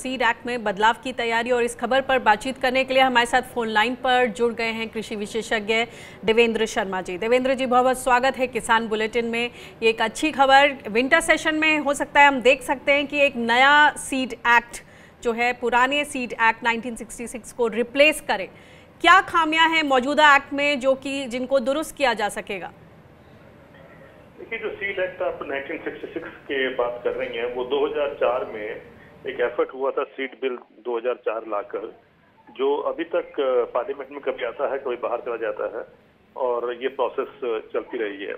Seed act में बदलाव की तैयारी और इस खबर पर बातचीत करने के लिए हमारे साथ फ़ोन लाइन पर जुड़ गए हैं कृषि विशेषज्ञ देवेंद्र शर्मा जी। देवेंद्र जी बहुत बहुत स्वागत है किसान बुलेटिन में। ये एक अच्छी खबर, विंटर सेशन में हो सकता है हम देख सकते हैं कि एक नया सीड एक्ट जो है, पुराने सीड एक्ट 1966 को रिप्लेस करे। क्या खामियाँ हैं मौजूदा एक्ट में जो कि जिनको दुरुस्त किया जा सकेगा? देखिए, जो सीड एक्ट आप 1966 के बात कर रही हैं, वो 2004 में एक एफर्ट हुआ था सीट बिल 2004 लाकर जो अभी तक पार्लियामेंट में कभी आता है कभी बाहर चला जाता है और ये प्रोसेस चलती रही है।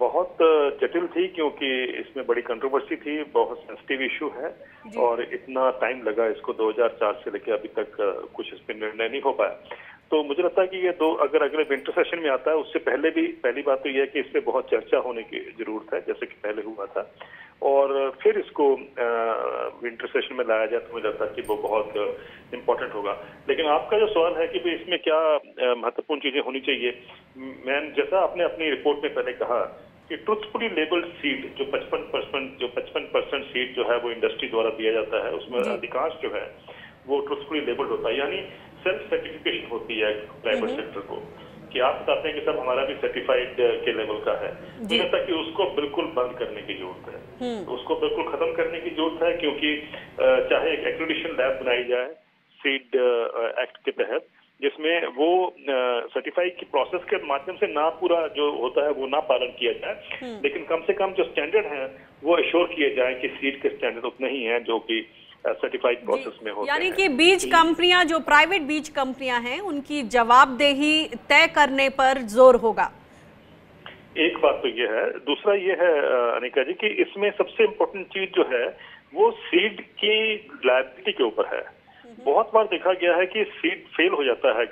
बहुत जटिल थी क्योंकि इसमें बड़ी कंट्रोवर्सी थी बहुत सेंसिटिव इशू है और इतना टाइम लगा इसको 2004 से लेकर अभी तक कुछ इस पर निर्णय नहीं हो पाया। तो मुझे लगता है कि ये दो अगर अगले विंटर सेशन में आता है उससे पहले भी पहली बात तो यह है कि इस पर बहुत चर्चा होने की ज़रूरत है जैसे कि पहले हुआ था। और फिर इसको विंटर सेशन में लाया जाए तो मुझे लगता है कि वो बहुत इम्पोर्टेंट होगा। लेकिन आपका जो सवाल है कि भाई इसमें क्या महत्वपूर्ण चीज़ें होनी चाहिए मैं जैसा आपने अपनी रिपोर्ट में पहले कहा कि ट्रुथफुली लेबल्ड सीड जो 55 परसेंट जो 55 परसेंट सीड जो है वो इंडस्ट्री द्वारा दिया जाता है उसमें अधिकांश जो है वो ट्रुथफुली लेबल्ड होता है। यानी सेल्फ सर्टिफिकेशन होती है प्राइवेट सेक्टर को कि आप बताते हैं कि सब हमारा भी सर्टिफाइड के लेवल का है। मुझे लगता है कि उसको बिल्कुल बंद करने की ज़रूरत है। हम्म। उसको बिल्कुल खत्म करने की ज़रूरत है क्योंकि चाहे एक एक्रेडिशन लैब बनाई जाए सीड एक्ट के तहत जिसमें वो सर्टिफाई की प्रोसेस के माध्यम से ना पूरा जो होता है वो ना पालन किया जाए। हम्म। लेकिन कम से कम जो स्टैंडर्ड है वो एश्योर किए जाए कि सीड के स्टैंडर्ड उतने ही हैं जो कि सर्टिफाइड प्रोसेस में होते यानी कि बीज कंपनियाँ जो प्राइवेट बीज कंपनियाँ हैं उनकी जवाबदेही तय करने पर ज़ोर होगा। एक बात तो ये है। दूसरा ये है अनिका जी कि इसमें सबसे इम्पोर्टेंट चीज़ जो है वो सीड की लाइबिलिटी के ऊपर है। बहुत बार देखा गया है कि सीड फेल हो जाता है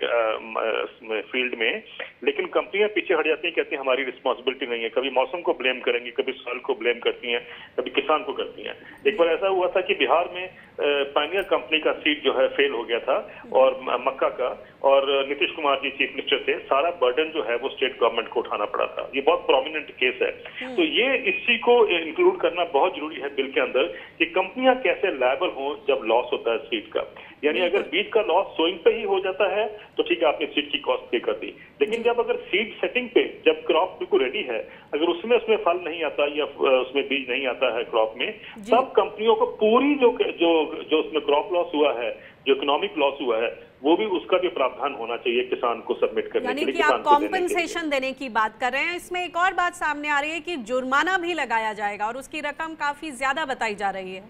फ़ील्ड में लेकिन कंपनियाँ पीछे हट जाती हैं कहती हैं हमारी रिस्पॉन्सिबिलिटी नहीं है। कभी मौसम को ब्लेम करेंगी कभी सॉइल को ब्लेम करती हैं कभी किसान को करती हैं। एक बार ऐसा हुआ था कि बिहार में पानियर कंपनी का सीट जो है फेल हो गया था और मक्का का और नीतीश कुमार जी चीफ मिनिस्टर थे सारा बर्डन जो है वो स्टेट गवर्नमेंट को उठाना पड़ा था। ये बहुत प्रोमिनेंट केस है। हम्म। तो ये इसी को इंक्लूड करना बहुत ज़रूरी है बिल के अंदर कि कंपनियाँ कैसे लायबल हों जब लॉस होता है सीट का। यानी अगर बीज का लॉस सोइंग पे ही हो जाता है तो ठीक है आपने सीड की कॉस्ट पे कर दी। लेकिन जब अगर सीड सेटिंग पे जब क्रॉप बिल्कुल रेडी है अगर उसमें उसमें फल नहीं आता या उसमें बीज नहीं आता है क्रॉप में तब कंपनियों को पूरी जो जो जो उसमें क्रॉप लॉस हुआ है जो इकोनॉमिक लॉस हुआ है वो भी उसका भी प्रावधान होना चाहिए किसान को सबमिट करने के लिए कि आप कॉम्पनसेशन देने की बात कर रहे हैं। इसमें एक और बात सामने आ रही है कि जुर्माना भी लगाया जाएगा और उसकी रकम काफ़ी ज़्यादा बताई जा रही है।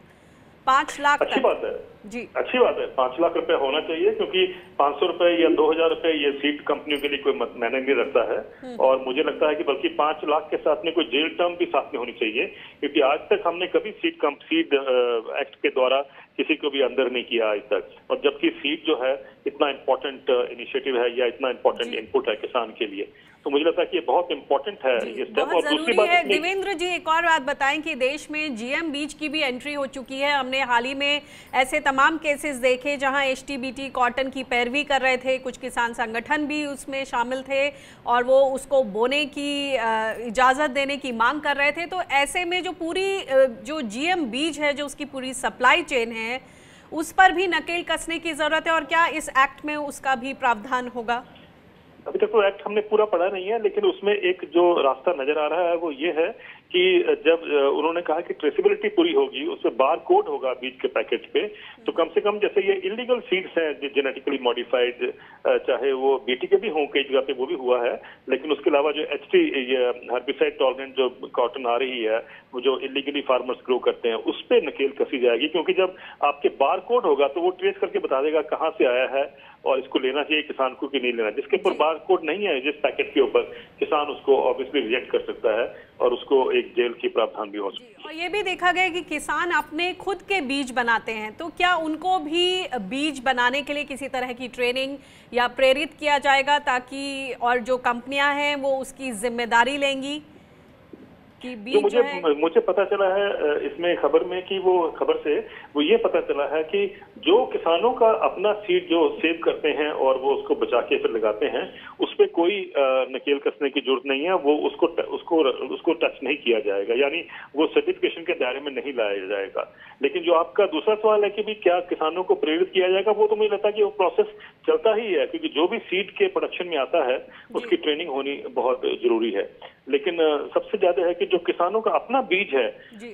पाँच लाख अच्छी बात है। जी। अच्छी बात है। पाँच लाख रुपए होना चाहिए क्योंकि पाँच सौ रुपए या दो हज़ार रुपए ये सीट कंपनियों के लिए कोई मैंने नहीं रखता है। हम्म। और मुझे लगता है कि बल्कि पाँच लाख के साथ में कोई जेल टर्म भी साथ में होनी चाहिए क्योंकि आज तक हमने कभी सीट कम सीट एक्ट के द्वारा किसी को भी अंदर नहीं किया आज तक। और जबकि सीट जो है इतना इम्पोर्टेंट इनिशिएटिव है या इतना इम्पोर्टेंट इनपुट है किसान के लिए। तो मुझे लगता है कि ये बहुत इंपॉर्टेंट है ये स्टेप और दूसरी बात देवेंद्र जी एक और बात बताएँ कि देश में जीएम बीज की भी एंट्री हो चुकी है। हमने हाल ही में ऐसे तमाम केसेस देखे जहाँ एचटीबीटी कॉटन की पैरवी कर रहे थे। कुछ किसान संगठन भी उसमें शामिल थे और वो उसको बोने की इजाज़त देने की मांग कर रहे थे। तो ऐसे में जो पूरी जो जीएम बीज है जो उसकी पूरी सप्लाई चेन है उस पर भी नकेल कसने की ज़रूरत है और क्या इस एक्ट में उसका भी प्रावधान होगा? अभी तक तो एक्ट हमने पूरा पढ़ा नहीं है लेकिन उसमें एक जो रास्ता नज़र आ रहा है वो ये है कि जब उन्होंने कहा कि ट्रेसिबिलिटी पूरी होगी उसमें बार कोड होगा बीज के पैकेट पे तो कम से कम जैसे ये इलीगल सीड्स हैं जो जेनेटिकली मॉडिफाइड चाहे वो बीटी के भी हों कई जगह पे वो भी हुआ है लेकिन उसके अलावा जो एच टी हर्बिसाइड टॉलरेंट जो कॉटन आ रही है वो जो इलीगली फार्मर्स ग्रो करते हैं उस पर नकेल कसी जाएगी क्योंकि जब आपके बार कोड होगा तो वो ट्रेस करके बता देगा कहाँ से आया है और इसको लेना चाहिए किसान को कि नहीं लेना जिसके ऊपर बार कोड नहीं है जिस पैकेट के ऊपर, किसान उसको ऑब्वियसली रिजेक्ट कर सकता है और उसको एक जेल की प्रावधान भी हो सकती है। और ये भी देखा गया कि किसान अपने खुद के बीज बनाते हैं तो क्या उनको भी बीज बनाने के लिए किसी तरह की ट्रेनिंग या प्रेरित किया जाएगा ताकि और जो कंपनियाँ हैं वो उसकी ज़िम्मेदारी लेंगी? कि जो बीज मुझे मुझे पता चला है इसमें खबर में कि वो खबर से वो ये पता चला है कि जो किसानों का अपना सीड जो सेव करते हैं और वो उसको बचा के फिर लगाते हैं उस पर कोई नकेल कसने की ज़रूरत नहीं है वो उसको उसको उसको टच नहीं किया जाएगा। यानी वो सर्टिफिकेशन के दायरे में नहीं लाया जाएगा। लेकिन जो आपका दूसरा सवाल है कि भी क्या किसानों को प्रेरित किया जाएगा वो तो मुझे लगता है कि वो प्रोसेस चलता ही है क्योंकि जो भी सीड के प्रोडक्शन में आता है उसकी ट्रेनिंग होनी बहुत ज़रूरी है। लेकिन सबसे ज़्यादा है कि जो किसानों का अपना बीज है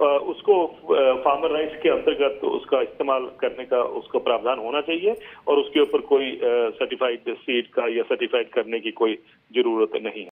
आ, उसको फार्मर राइट्स के अंतर्गत तो उसका इस्तेमाल करने का उसका प्रावधान होना चाहिए और उसके ऊपर कोई सर्टिफाइड सीड का या सर्टिफाइड करने की कोई ज़रूरत नहीं है।